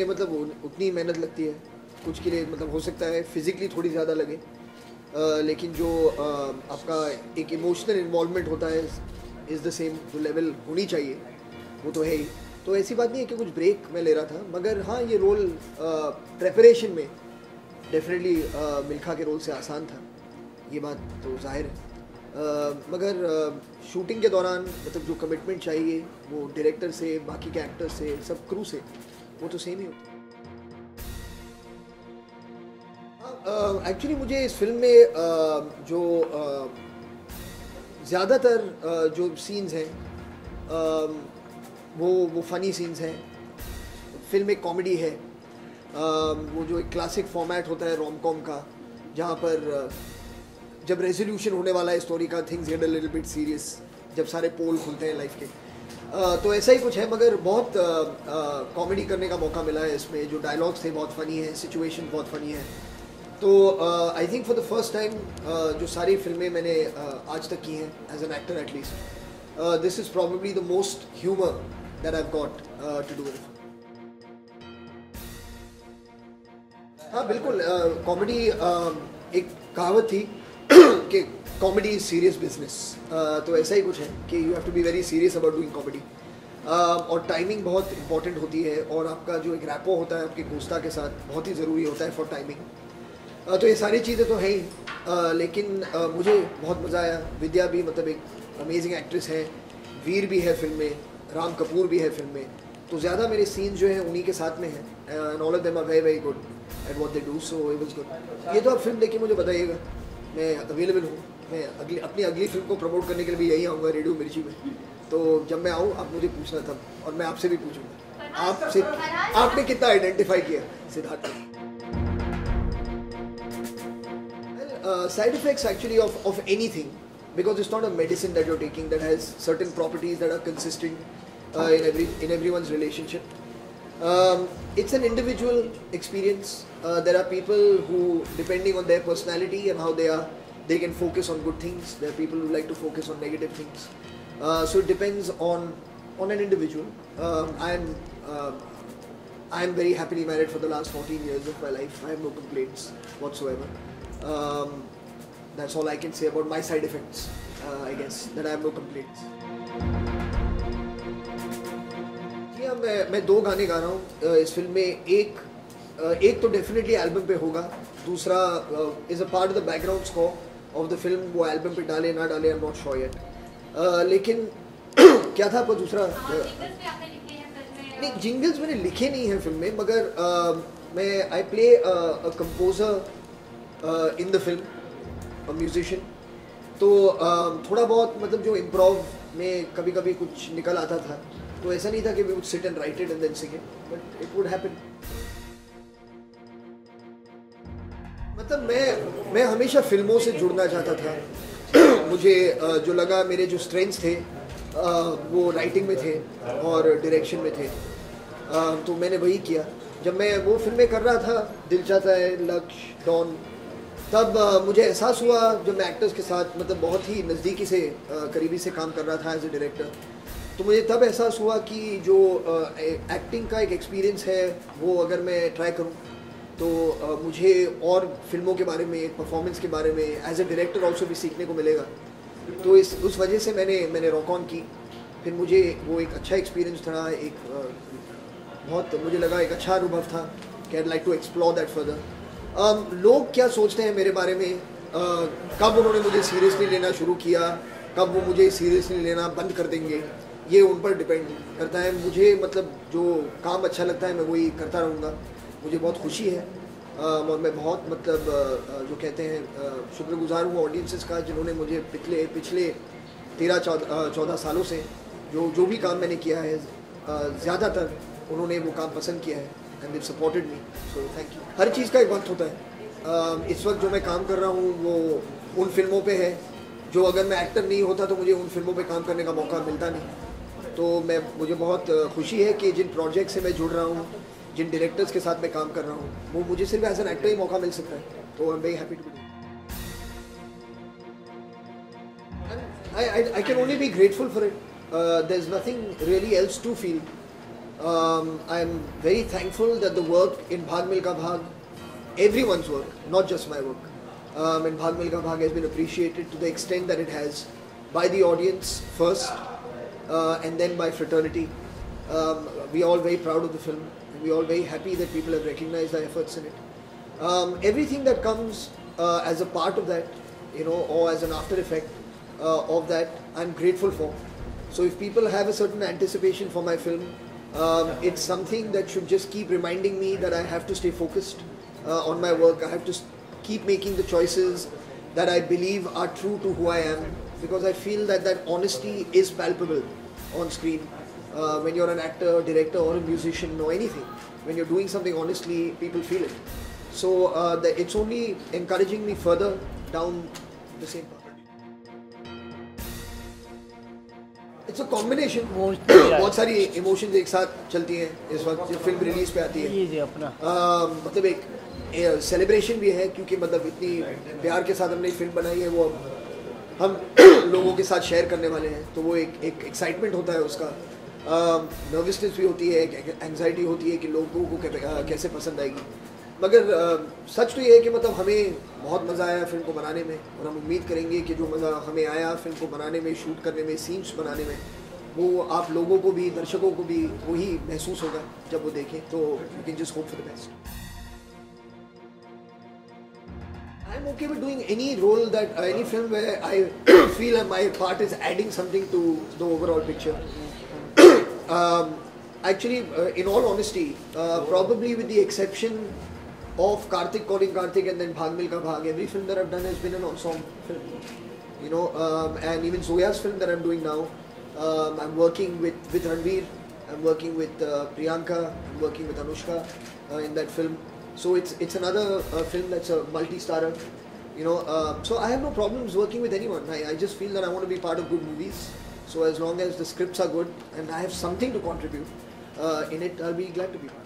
लिए मतलब उतनी मेहनत लगती है। कुछ के लिए मतलब हो सकता है फिजिकली थोड़ी ज़्यादा लगे। अ, लेकिन जो अ, आपका एक इमोशनल इन्वॉल्वमेंट होता है इज़ द सेम जो लेवल होनी चाहिए वो तो है ही। तो ऐसी बात नहीं है कि कुछ ब्रेक मैं ले रहा था मगर हाँ ये रोल प्रेपरेशन में डेफिनेटली मिल्खा के रोल से आसान था। ये बात तो ज़ाहिर है। अ, मगर शूटिंग के दौरान मतलब जो कमिटमेंट चाहिए वो डायरेक्टर से बाकी के एक्टर से सब क्रू से वो तो सेम ही होता एक्चुअली मुझे इस फ़िल्म में अ, जो uh, ज़्यादातर uh, जो सीन्स हैं अ, वो वो फ़नी सीन्स हैं। फ़िल्म एक कॉमेडी है। अ, वो जो एक क्लासिक फॉर्मेट होता है रोम कॉम का जहाँ पर अ, जब रेजोल्यूशन होने वाला है स्टोरी का things get a little bit serious जब सारे पोल खुलते हैं लाइफ के। तो ऐसा ही कुछ है मगर बहुत कॉमेडी करने का मौका मिला है इसमें। जो डायलॉग्स थे बहुत फ़नी है सिचुएशन बहुत फ़नी है। तो I think for the first time जो सारी फ़िल्में मैंने uh, आज तक की हैं as an actor at least this is probably the most humour that I got to do हाँ बिल्कुल कॉमेडी uh, uh, एक कहावत थी कि कॉमेडी इज़ सीरियस बिज़नेस तो ऐसा ही कुछ है कि you have to be very serious about doing comedy और टाइमिंग बहुत इंपॉर्टेंट होती है और आपका जो एक रैपो होता है आपके दोस्ता के साथ बहुत ही ज़रूरी होता है फॉर टाइमिंग अ, तो ये सारी चीज़ें तो हैं ही. अ, लेकिन अ, मुझे बहुत मज़ा आया. विद्या भी मतलब एक अमेजिंग एक्ट्रेस है. वीर भी है फ़िल्म में. राम कपूर भी है फ़िल्म में. तो ज़्यादा मेरे सीन जो हैं उन्हीं के साथ में हैं. And all of them are very very good at what they do so it was good ये तो आप फ़िल्म देखिए मुझे बताइएगा. मैं अवेलेबल हूँ। मैं अगली, अपनी अगली फ़िल्म को प्रमोट करने के लिए भी यही आऊँगा रेडियो मिर्ची में। तो जब मैं आऊँ, आप मुझे पूछना था और मैं आपसे भी पूछूँगा। आपसे, आपने कितना आइडेंटिफाई किया, Siddharth? Side effects actually of of anything because it's not a medicine that you're taking that has certain properties that are consistent in every in every one relationship um, it's an individual experience uh, there are people who depending on their personality and how they are they can focus on good things there are people who like to focus on negative things uh, so it depends on on an individual um, i'm uh, I'm very happily married for the last 14 years of my life. I have no complaints whatsoever. Um, that's all I can say about my side effects, uh, I guess, that I have no complaints. मैं मैं दो गाने गा रहा हूँ इस film में। एक एक तो डेफिनेटली एल्बम पे होगा दूसरा is a part of the background score of the film वो एल्बम पे डाले ना डाले I am not sure yet लेकिन क्या था आपका दूसरा? नहीं जिंगल्स मैंने लिखे नहीं हैं फ़िल्म में मगर मैं I play composer in the film musician तो थोड़ा बहुत मतलब जो इम्प्रोव में कभी कभी कुछ निकल आता था तो ऐसा नहीं था कि we would sit and write it and then sing it but it would happen मतलब मैं मैं हमेशा फ़िल्मों से जुड़ना चाहता था। मुझे जो लगा मेरे जो स्ट्रेंथ्स थे वो राइटिंग में थे और डायरेक्शन में थे। तो मैंने वही किया। जब मैं वो फ़िल्में कर रहा था, दिल चाहता है लक्ष्य डॉन तब मुझे एहसास हुआ जब मैं एक्टर्स के साथ मतलब बहुत ही नज़दीकी से करीबी से काम कर रहा था एज ए डायरेक्टर तो मुझे तब एहसास हुआ कि जो एक्टिंग का एक एक्सपीरियंस है वो अगर मैं ट्राई करूँ तो अ, मुझे और फ़िल्मों के बारे में परफॉर्मेंस के बारे में एज ए डायरेक्टर ऑल्सो भी सीखने को मिलेगा। तो इस उस वजह से मैंने मैंने रॉक ऑन की। फिर मुझे वो एक अच्छा एक्सपीरियंस था एक अ, बहुत मुझे लगा एक अच्छा अनुभव था कि like to explore that further लोग क्या सोचते हैं मेरे बारे में? अ, कब उन्होंने मुझे सीरियसली लेना शुरू किया? कब वो मुझे सीरियसली लेना बंद कर देंगे? ये उन पर डिपेंड करता है। मुझे मतलब जो काम अच्छा लगता है, मैं वही करता रहूँगा। मुझे बहुत खुशी है। और मैं बहुत मतलब जो कहते हैं शुक्रगुजार हूँ ऑडियंसेस का, जिन्होंने मुझे पिछले पिछले तेरह, चौदह चौदह सालों से जो जो भी काम मैंने किया है ज़्यादातर उन्होंने वो काम पसंद किया है and they supported me so thank you हर चीज़ का एक वक्त होता है। इस वक्त जो मैं काम कर रहा हूँ, वो उन फ़िल्मों पे है। जो अगर मैं एक्टर नहीं होता तो मुझे उन फ़िल्मों पे काम करने का मौका मिलता नहीं। तो मैं, मुझे बहुत खुशी है कि जिन प्रोजेक्ट से मैं जुड़ रहा हूँ, जिन डायरेक्टर्स के साथ मैं काम कर रहा हूँ, वो मुझे सिर्फ़ एज एन एक्टर ही मौका मिल सकता है। तो I am very happy to I can only be grateful for it there is nothing really else to feel I am very thankful that the work in Bhaag Milkha Bhaag every one work not just my work in Bhaag Milkha Bhaag has been appreciated to the extent that it has by the audience first and then by fraternity. Um, we are all very proud of the film we are all very happy that people have recognized our efforts in it. Um, everything that comes uh, as a part of that, you know, or as an after effect uh, of that, I'm grateful for. So if people have a certain anticipation for my film, um, it's something that should just keep reminding me that I have to stay focused uh, on my work. I have to keep making the choices that I believe are true to who I am because I feel that that honesty is palpable on screen. Uh, when you're an actor, director, or a musician, or anything, when you're doing something honestly, people feel it. So uh, the, it's only encouraging me further down the same path. It's a combination बहुत सारी emotions एक साथ चलती हैं इस वक्त जब film release पे आती है जी जी अपना uh, मतलब एक सेलिब्रेशन भी है क्योंकि मतलब इतनी प्यार के साथ हमने फिल्म बनाई है वो अब हम लोगों के साथ शेयर करने वाले हैं तो वो एक एक एक्साइटमेंट होता है उसका। नर्वसनेस भी होती है, एक एंगजाइटी होती है कि लोगों को कैसे पसंद आएगी। मगर सच तो ये है कि मतलब हमें बहुत मज़ा आया फ़िल्म को बनाने में, और हम उम्मीद करेंगे कि जो मज़ा हमें आया फ़िल्म को बनाने में शूट करने में सीन्स बनाने में, वो आप लोगों को भी, दर्शकों को भी वही महसूस होगा जब वो देखें। तो you can just hope for the best I'm okay with doing any role that uh, any film where I feel my part is adding something to the overall picture. um, actually, uh, in all honesty, uh, probably with the exception of Karthik calling Karthik and then Bhag Milka Bhag. Every film that I've done has been an ensemble film. You know, um, and even Zoya's film that I'm doing now, um, I'm working with, with Ranveer, I'm working with uh, Priyanka, I'm working with Anushka uh, in that film. So it's it's another uh, film that's a multi-starrer. You know, uh, so I have no problems working with anyone. I, I just feel that I want to be part of good movies. So as long as the scripts are good and I have something to contribute uh, in it, I'll be glad to be part.